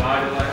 God